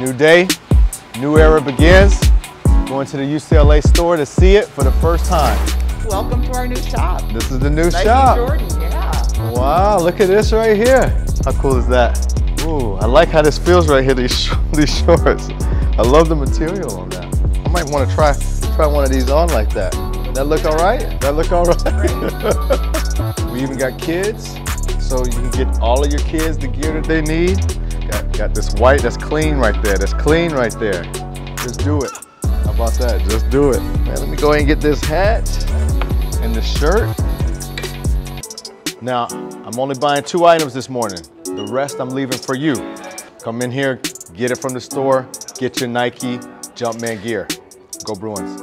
Today, new era begins. Going to the UCLA store to see it for the first time. Welcome to our new shop. This is the new Nike shop. Jordan, yeah. Wow, look at this right here. How cool is that? Ooh, I like how this feels right here, these, sh- these shorts. I love the material on that. I might want to try try one of these on like that. That look all right? That look all right? we even got kids, so you can get all of your kids the gear that they need. Got, got this white, that's clean right there. That's clean right there. Just do it. How about that? Just do it. Man, let me go ahead and get this hat and the shirt. Now, I'm only buying two items this morning. The rest I'm leaving for you. Come in here, get it from the store, get your Nike Jumpman gear. Go Bruins.